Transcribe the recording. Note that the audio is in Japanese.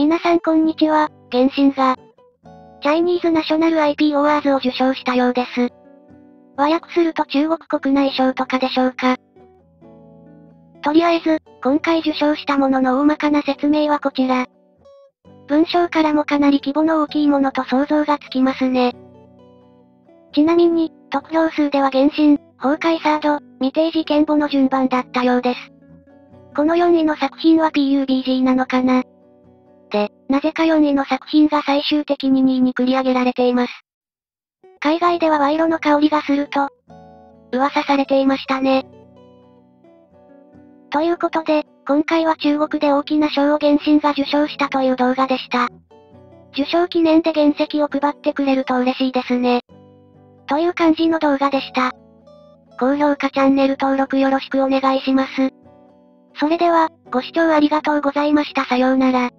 皆さんこんにちは、原神が、チャイニーズナショナル IP オワーズを受賞したようです。和訳すると中国国内賞とかでしょうか。とりあえず、今回受賞したものの大まかな説明はこちら。文章からもかなり規模の大きいものと想像がつきますね。ちなみに、得票数では原神、崩壊サード、未定事件簿の順番だったようです。この4位の作品は PUBG なのかな、なぜか4位の作品が最終的に2位に繰り上げられています。海外では賄賂の香りがすると、噂されていましたね。ということで、今回は中国で大きな賞を原神が受賞したという動画でした。受賞記念で原石を配ってくれると嬉しいですね。という感じの動画でした。高評価チャンネル登録よろしくお願いします。それでは、ご視聴ありがとうございましたさようなら。